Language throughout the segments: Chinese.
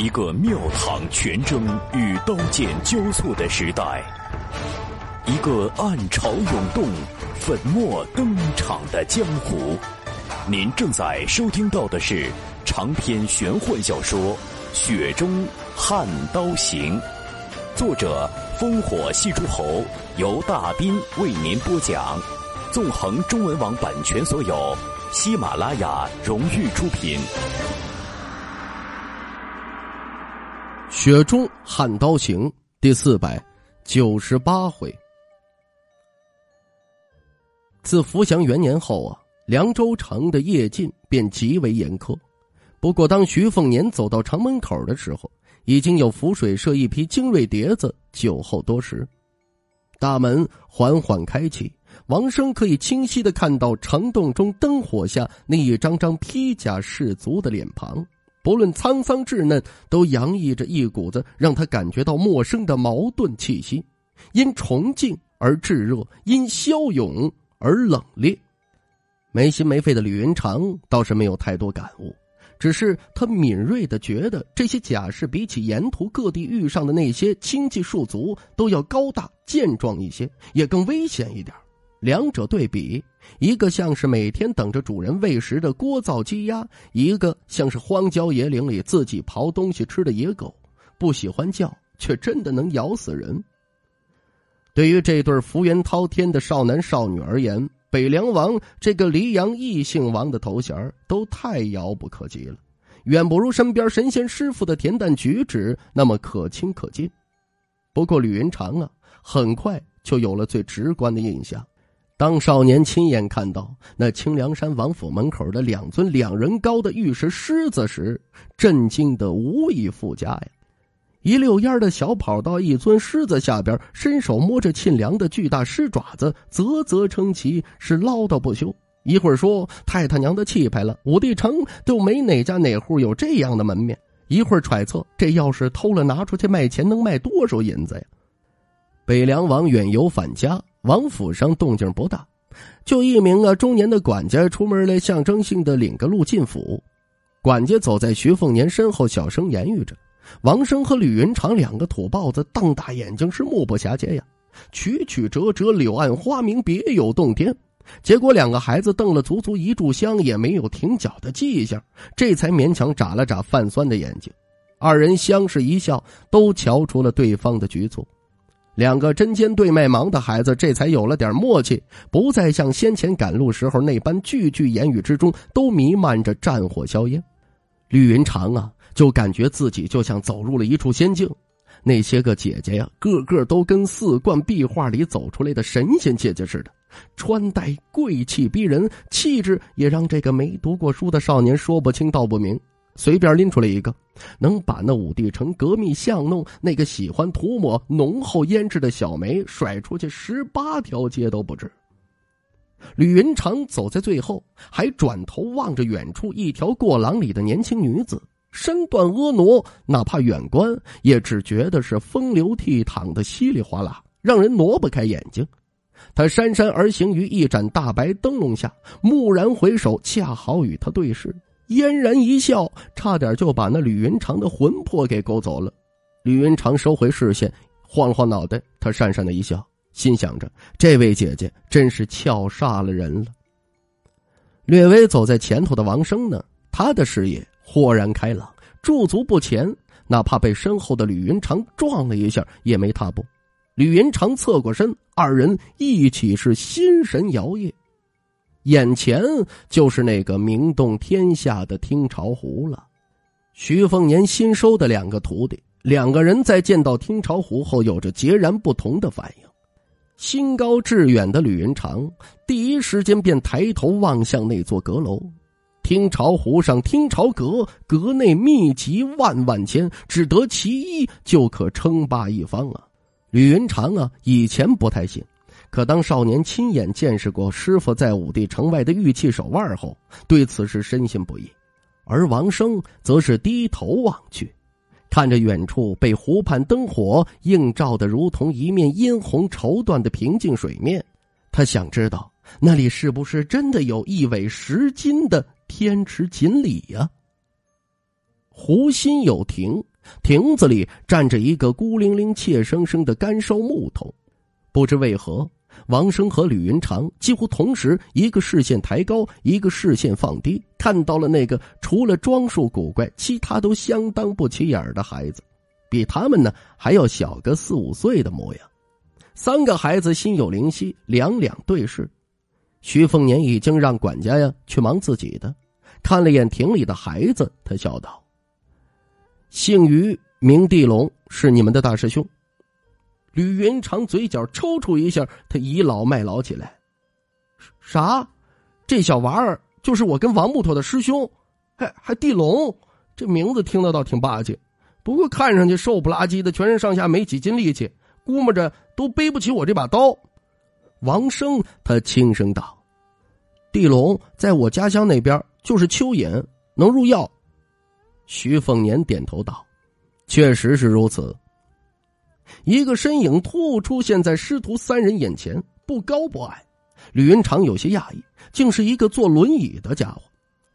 一个庙堂权争与刀剑交错的时代，一个暗潮涌动、粉墨登场的江湖。您正在收听到的是长篇玄幻小说《雪中悍刀行》，作者烽火戏诸侯，由大斌为您播讲。纵横中文网版权所有，喜马拉雅荣誉出品。《雪中悍刀行》第四百九十八回。自福祥元年后啊，凉州城的夜禁便极为严苛。不过，当徐凤年走到城门口的时候，已经有浮水社一批精锐碟子酒后多时。大门缓缓开启，王生可以清晰的看到城洞中灯火下那一张张披甲士卒的脸庞。不论沧桑稚嫩，都洋溢着一股子让他感觉到陌生的矛盾气息，因崇敬而炙热，因骁勇而冷冽。没心没肺的李云长倒是没有太多感悟，只是他敏锐的觉得这些甲士比起沿途各地遇上的那些轻骑戍卒都要高大健壮一些，也更危险一点。两者对比，一个像是每天等着主人喂食的聒噪鸡鸭，一个像是荒郊野岭里自己刨东西吃的野狗，不喜欢叫，却真的能咬死人。对于这对福源滔天的少男少女而言，北凉王这个黎阳异姓王的头衔都太遥不可及了，远不如身边神仙师傅的恬淡举止那么可亲可近。不过吕云长啊，很快就有了最直观的印象。当少年亲眼看到那清凉山王府门口的两尊两人高的玉石狮子时，震惊的无以复加呀！一溜烟的小跑到一尊狮子下边，伸手摸着沁凉的巨大狮爪子，啧啧称奇，是唠叨不休。一会儿说太他娘的气派了，武帝城都没哪家哪户有这样的门面；一会儿揣测这要是偷了拿出去卖钱，能卖多少银子呀？北凉王远游返家。王府上动静不大，就一名啊中年的管家出门来，象征性的领个路进府。管家走在徐凤年身后，小声言语着。王生和吕云长两个土包子瞪大眼睛，是目不暇接呀。曲曲折折，柳暗花明，别有洞天。结果两个孩子瞪了足足一炷香，也没有停脚的迹象，这才勉强眨了眨泛酸的眼睛。二人相视一笑，都瞧出了对方的局促。两个针尖对麦芒的孩子，这才有了点默契，不再像先前赶路时候那般句句言语之中都弥漫着战火硝烟。绿云长啊，就感觉自己就像走入了一处仙境。那些个姐姐呀，个个都跟四冠壁画里走出来的神仙姐姐似的，穿戴贵气逼人，气质也让这个没读过书的少年说不清道不明。随便拎出来一个，能把那武帝城革命巷弄那个喜欢涂抹浓厚胭脂的小梅甩出去十八条街都不止。吕云长走在最后，还转头望着远处一条过廊里的年轻女子，身段婀娜，哪怕远观也只觉得是风流倜傥的稀里哗啦，让人挪不开眼睛。他姗姗而行于一盏大白灯笼下，蓦然回首，恰好与他对视。嫣然一笑，差点就把那吕云长的魂魄给勾走了。吕云长收回视线，晃了晃脑袋，他讪讪的一笑，心想着：这位姐姐真是俏煞了人了。略微走在前头的王生呢，他的视野豁然开朗，驻足不前，哪怕被身后的吕云长撞了一下，也没踏步。吕云长侧过身，二人一起是心神摇曳。眼前就是那个名动天下的听潮湖了。徐凤年新收的两个徒弟，两个人在见到听潮湖后，有着截然不同的反应。心高志远的吕云长第一时间便抬头望向那座阁楼。听潮湖上，听潮阁，阁内秘籍万万千，只得其一就可称霸一方啊！吕云长啊，以前不太信。可当少年亲眼见识过师傅在武帝城外的玉器手腕后，对此事深信不疑。而王生则是低头望去，看着远处被湖畔灯火映照的如同一面殷红绸缎的平静水面，他想知道那里是不是真的有一尾十斤的天池锦鲤呀？湖心有亭，亭子里站着一个孤零零、怯生生的干烧木头。不知为何，王生和吕云长几乎同时，一个视线抬高，一个视线放低，看到了那个除了装束古怪，其他都相当不起眼的孩子，比他们呢还要小个四五岁的模样。三个孩子心有灵犀，两两对视。徐凤年已经让管家呀去忙自己的，看了眼亭里的孩子，他笑道：“姓于，名地龙，是你们的大师兄。”吕云长嘴角抽搐一下，他倚老卖老起来：“啥？这小娃儿就是我跟王木头的师兄？还还地龙？这名字听得倒挺霸气，不过看上去瘦不拉几的，全身上下没几斤力气，估摸着都背不起我这把刀。”王生他轻声道：“地龙在我家乡那边就是蚯蚓，能入药。”徐凤年点头道：“确实是如此。”一个身影突兀出现在师徒三人眼前，不高不矮。吕云长有些讶异，竟是一个坐轮椅的家伙。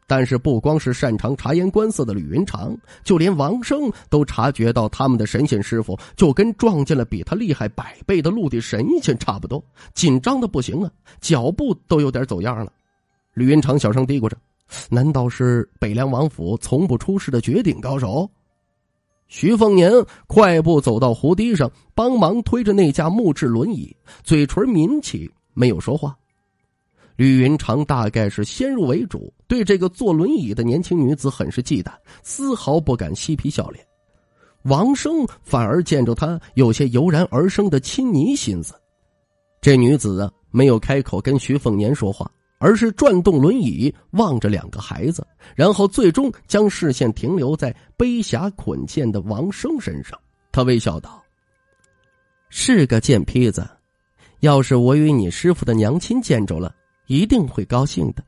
但是不光是擅长察言观色的吕云长，就连王生都察觉到他们的神仙师傅就跟撞见了比他厉害百倍的陆地神仙差不多，紧张的不行啊，脚步都有点走样了。吕云长小声嘀咕着：“难道是北凉王府从不出世的绝顶高手？”徐凤年快步走到湖堤上，帮忙推着那架木质轮椅，嘴唇抿起，没有说话。吕云长大概是先入为主，对这个坐轮椅的年轻女子很是忌惮，丝毫不敢嬉皮笑脸。王生反而见着他有些油然而生的亲昵心思。这女子啊，没有开口跟徐凤年说话，而是转动轮椅望着两个孩子，然后最终将视线停留在背匣捆剑的王生身上。他微笑道：“是个贱坯子，要是我与你师傅的娘亲见着了。”一定会高兴的。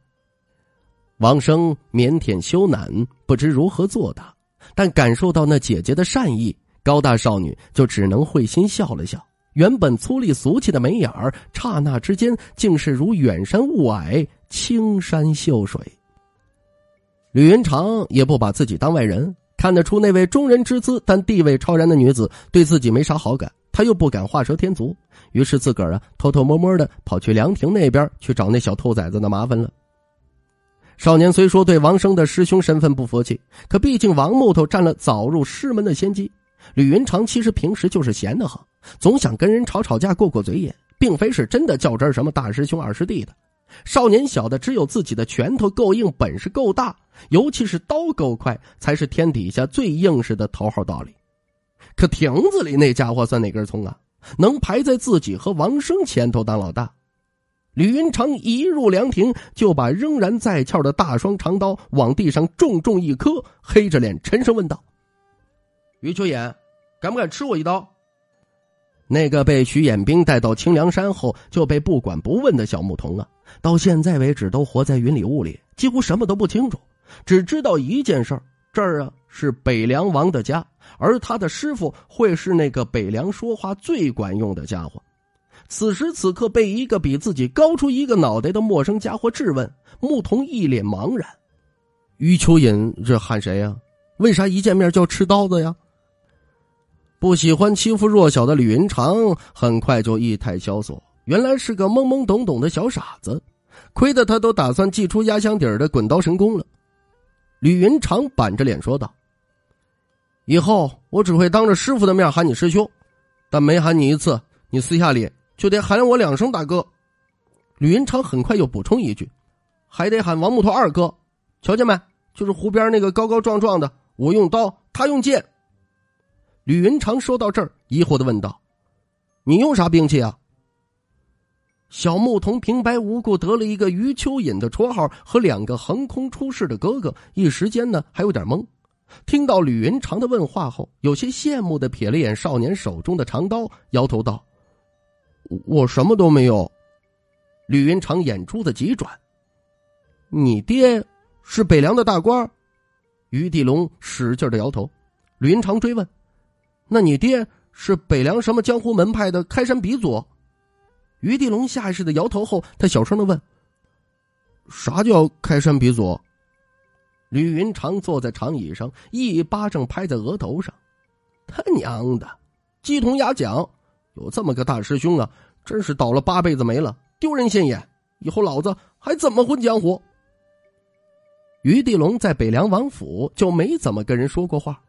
王生腼腆羞赧，不知如何作答，但感受到那姐姐的善意，高大少女就只能会心笑了笑。原本粗粝俗气的眉眼儿，刹那之间竟是如远山雾霭，青山秀水。吕云长也不把自己当外人，看得出那位中人之姿但地位超然的女子对自己没啥好感。他又不敢画蛇添足，于是自个儿啊偷偷摸摸的跑去凉亭那边去找那小兔崽子的麻烦了。少年虽说对王生的师兄身份不服气，可毕竟王木头占了早入师门的先机。吕云长其实平时就是闲得很，总想跟人吵吵架过过嘴瘾，并非是真的较真什么大师兄二师弟的。少年小的只有自己的拳头够硬，本事够大，尤其是刀够快，才是天底下最硬实的头号道理。可亭子里那家伙算哪根葱啊？能排在自己和王生前头当老大？吕云长一入凉亭，就把仍然在鞘的大双长刀往地上重重一磕，黑着脸沉声问道：“于秋衍，敢不敢吃我一刀？”那个被徐衍兵带到清凉山后就被不管不问的小牧童啊，到现在为止都活在云里雾里，几乎什么都不清楚，只知道一件事儿这儿啊是北凉王的家。而他的师傅会是那个北凉说话最管用的家伙。此时此刻，被一个比自己高出一个脑袋的陌生家伙质问，牧童一脸茫然。于秋隐这喊谁呀？为啥一见面就要吃刀子呀？不喜欢欺负弱小的吕云长很快就意态萧索，原来是个懵懵懂懂的小傻子，亏得他都打算祭出压箱底的滚刀神功了。吕云长板着脸说道。以后我只会当着师傅的面喊你师兄，但每喊你一次，你私下里就得喊我两声大哥。吕云长很快又补充一句：“还得喊王木头二哥。”瞧见没？就是湖边那个高高壮壮的，我用刀，他用剑。吕云长说到这儿，疑惑的问道：“你用啥兵器啊？”小牧童平白无故得了一个余秋隐的绰号和两个横空出世的哥哥，一时间呢还有点懵。听到吕云长的问话后，有些羡慕的瞥了眼少年手中的长刀，摇头道：“我什么都没有。”吕云长眼珠子急转：“你爹是北凉的大官？”于地龙使劲的摇头。吕云长追问：“那你爹是北凉什么江湖门派的开山鼻祖？”于地龙下意识的摇头后，他小声的问：“啥叫开山鼻祖？”吕云长坐在长椅上，一巴掌拍在额头上。他娘的，鸡同鸭讲，有这么个大师兄啊，真是倒了八辈子霉了，丢人现眼。以后老子还怎么混江湖？于地龙在北凉王府就没怎么跟人说过话。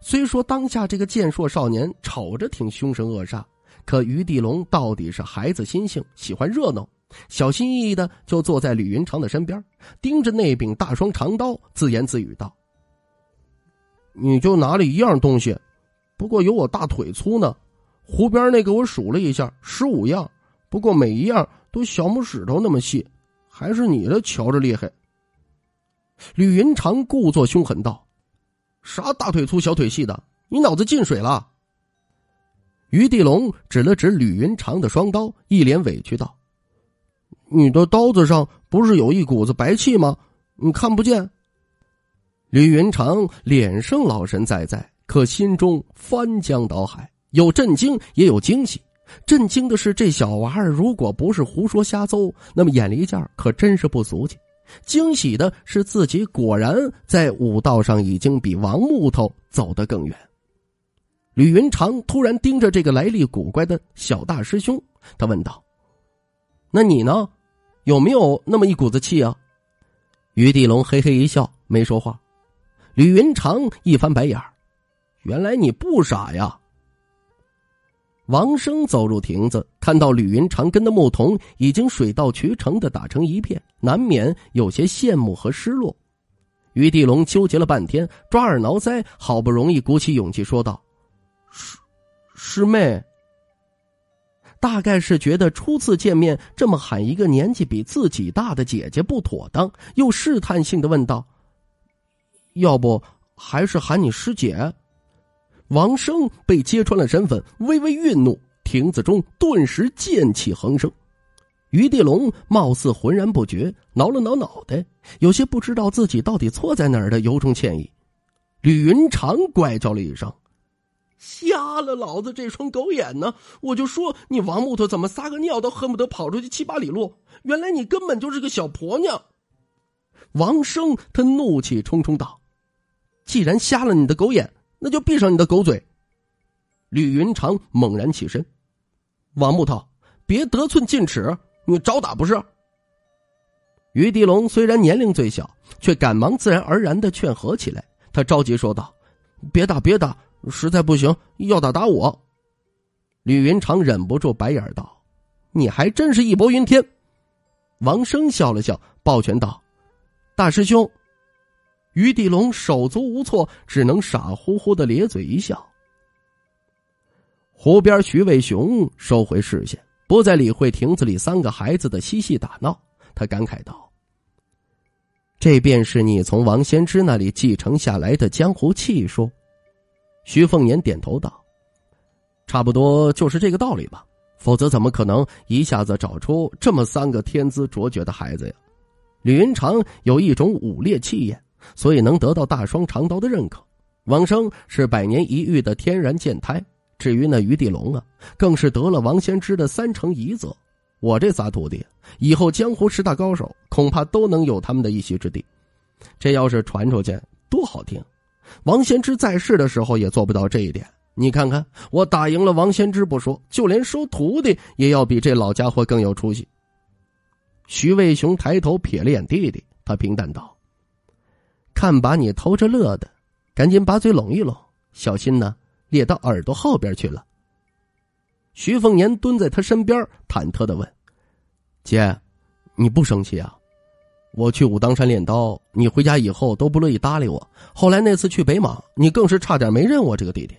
虽说当下这个健硕少年瞅着挺凶神恶煞，可于地龙到底是孩子心性，喜欢热闹，小心翼翼的就坐在吕云长的身边，盯着那柄大双长刀，自言自语道：“你就拿了一样东西，不过有我大腿粗呢。湖边那个我数了一下，十五样，不过每一样都小拇指头那么细，还是你的瞧着厉害。”吕云长故作凶狠道：“啥大腿粗、小腿细的？你脑子进水了？”于地龙指了指吕云长的双刀，一脸委屈道：“你的刀子上不是有一股子白气吗？你看不见？”吕云长脸上老神在在，可心中翻江倒海，有震惊也有惊喜。震惊的是，这小娃儿如果不是胡说瞎诌，那么眼力劲儿可真是不俗气。惊喜的是，自己果然在武道上已经比王木头走得更远。吕云长突然盯着这个来历古怪的小大师兄，他问道：“那你呢？有没有那么一股子气啊？”于地龙嘿嘿一笑，没说话。吕云长一翻白眼原来你不傻呀。”王生走入亭子，看到吕云长跟的牧童已经水到渠成的打成一片，难免有些羡慕和失落。于地龙纠结了半天，抓耳挠腮，好不容易鼓起勇气说道：“师师妹。”大概是觉得初次见面这么喊一个年纪比自己大的姐姐不妥当，又试探性的问道：“要不还是喊你师姐？”王生被揭穿了身份，微微愠怒，亭子中顿时剑气横生。于地龙貌似浑然不觉，挠了挠脑袋，有些不知道自己到底错在哪儿的由衷歉意。吕云长怪叫了一声：“瞎了老子这双狗眼呢！我就说你王木头怎么撒个尿都恨不得跑出去七八里路，原来你根本就是个小婆娘！”王生他怒气冲冲道：“既然瞎了你的狗眼！”那就闭上你的狗嘴！吕云长猛然起身，王木头，别得寸进尺，你找打不是？于地龙虽然年龄最小，却赶忙自然而然的劝和起来。他着急说道：“别打，别打，实在不行要打打我。”吕云长忍不住白眼道：“你还真是义薄云天。”王生笑了笑，抱拳道：“大师兄。”于地龙手足无措，只能傻乎乎的咧嘴一笑。湖边，徐伟雄收回视线，不再理会亭子里三个孩子的嬉戏打闹。他感慨道：“这便是你从王先知那里继承下来的江湖气数。”徐凤年点头道：“差不多就是这个道理吧。否则怎么可能一下子找出这么三个天资卓绝的孩子呀？”吕云长有一种武烈气焰。所以能得到大双长刀的认可，王生是百年一遇的天然剑胎。至于那于地龙啊，更是得了王先知的三成遗泽。我这仨徒弟以后江湖十大高手，恐怕都能有他们的一席之地。这要是传出去，多好听！王先知在世的时候也做不到这一点。你看看，我打赢了王先知不说，就连收徒弟也要比这老家伙更有出息。徐渭雄抬头瞥了眼弟弟，他平淡道。看把你偷着乐的，赶紧把嘴拢一拢，小心呢裂到耳朵后边去了。徐凤年蹲在他身边，忐忑的问：“姐，你不生气啊？我去武当山练刀，你回家以后都不乐意搭理我。后来那次去北莽，你更是差点没认我这个弟弟。”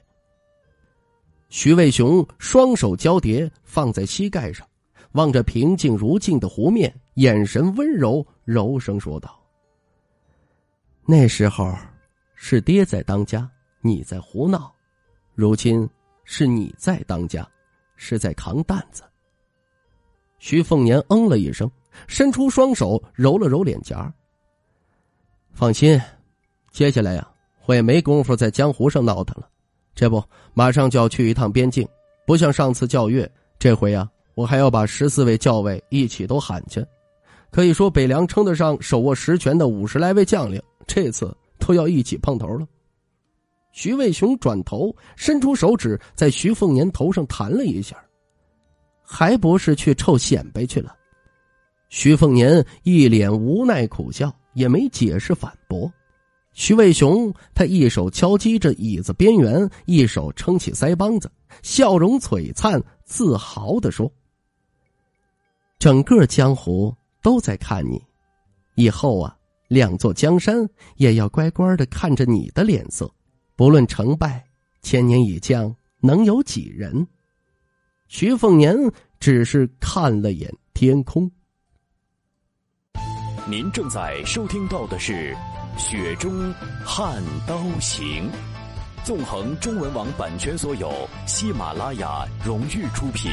徐渭雄双手交叠放在膝盖上，望着平静如镜的湖面，眼神温柔，柔声说道。那时候，是爹在当家，你在胡闹；如今是你在当家，是在扛担子。徐凤年嗯了一声，伸出双手揉了揉脸颊。放心，接下来呀，我也没工夫在江湖上闹腾了。这不，马上就要去一趟边境，不像上次教阅，这回呀，我还要把十四位教尉一起都喊去。可以说，北凉称得上手握实权的五十来位将领。这次都要一起碰头了。徐卫雄转头伸出手指，在徐凤年头上弹了一下，还不是去臭显摆去了。徐凤年一脸无奈苦笑，也没解释反驳。徐卫雄他一手敲击着椅子边缘，一手撑起腮帮子，笑容璀璨，自豪的说：“整个江湖都在看你，以后啊，两座江山也要乖乖的看着你的脸色。不论成败，千年已降，能有几人？”徐凤年只是看了眼天空。您正在收听到的是《雪中悍刀行》，纵横中文网版权所有，喜马拉雅荣誉出品。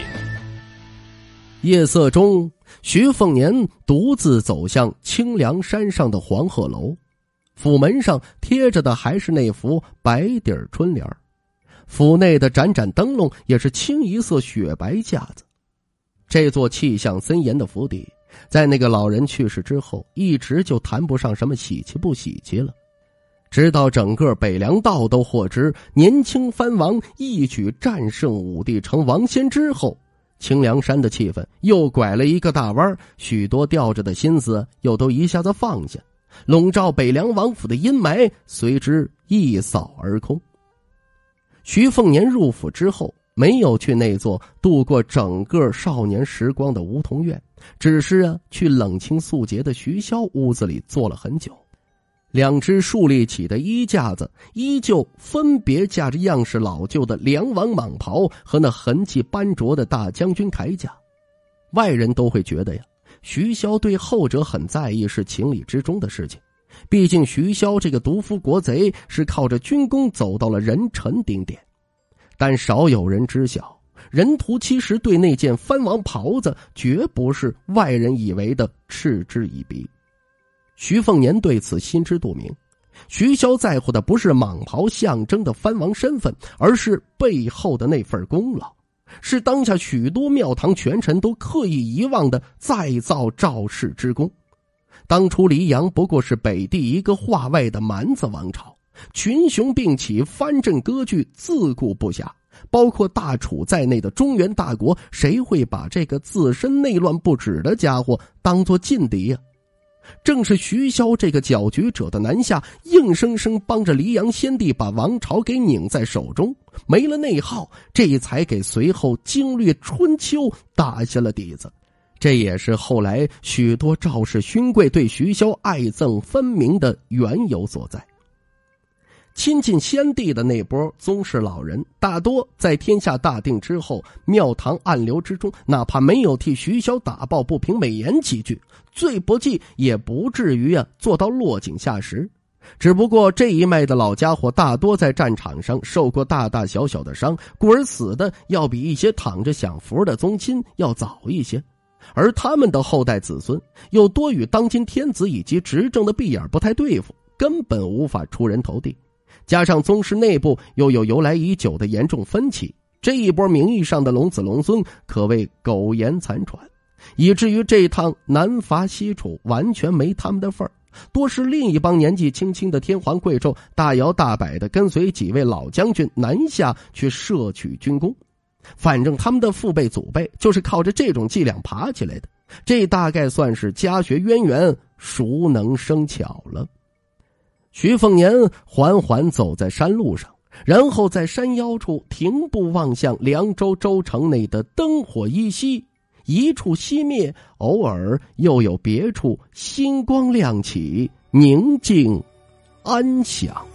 夜色中，徐凤年独自走向清凉山上的黄鹤楼，府门上贴着的还是那幅白底春联府内的盏盏灯笼也是清一色雪白架子。这座气象森严的府邸。在那个老人去世之后，一直就谈不上什么喜气不喜气了。直到整个北凉道都获知年轻藩王一举战胜武帝成王仙之后，清凉山的气氛又拐了一个大弯，许多吊着的心思又都一下子放下，笼罩北凉王府的阴霾随之一扫而空。徐凤年入府之后。没有去那座度过整个少年时光的梧桐院，只是啊，去冷清素洁的徐潇屋子里坐了很久。两只竖立起的衣架子依旧分别架着样式老旧的梁王蟒袍和那痕迹斑驳的大将军铠甲。外人都会觉得呀，徐潇对后者很在意是情理之中的事情。毕竟徐潇这个毒夫国贼是靠着军功走到了人臣顶点。但少有人知晓，任图其实对那件藩王袍子绝不是外人以为的嗤之以鼻。徐凤年对此心知肚明。徐骁在乎的不是蟒袍象征的藩王身份，而是背后的那份功劳，是当下许多庙堂权臣都刻意遗忘的再造赵氏之功。当初黎阳不过是北地一个化外的蛮子王朝。群雄并起，藩镇割据，自顾不暇。包括大楚在内的中原大国，谁会把这个自身内乱不止的家伙当做劲敌呀？正是徐骁这个搅局者的南下，硬生生帮着黎阳先帝把王朝给拧在手中，没了内耗，这才给随后经略春秋打下了底子。这也是后来许多赵氏勋贵对徐骁爱憎分明的缘由所在。亲近先帝的那波宗室老人，大多在天下大定之后，庙堂暗流之中，哪怕没有替徐骁打抱不平、美言几句，最不济也不至于啊做到落井下石。只不过这一脉的老家伙，大多在战场上受过大大小小的伤，故而死的要比一些躺着享福的宗亲要早一些，而他们的后代子孙又多与当今天子以及执政的闭眼不太对付，根本无法出人头地。加上宗室内部又有由来已久的严重分歧，这一波名义上的龙子龙孙可谓苟延残喘，以至于这趟南伐西楚完全没他们的份儿，多是另一帮年纪轻轻的天皇贵胄大摇大摆的跟随几位老将军南下去摄取军功，反正他们的父辈祖辈就是靠着这种伎俩爬起来的，这大概算是家学渊源，熟能生巧了。徐凤年缓缓走在山路上，然后在山腰处停步望向凉州州城内的灯火依稀，一处熄灭，偶尔又有别处星光亮起，宁静安详。